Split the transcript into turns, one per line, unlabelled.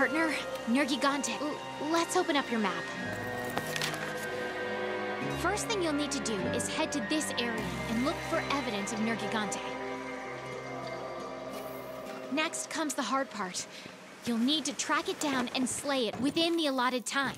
partner, Nergigante. Let's open up your map. First thing you'll need to do is head to this area and look for evidence of Nergigante. Next comes the hard part. You'll need to track it down and slay it within the allotted time.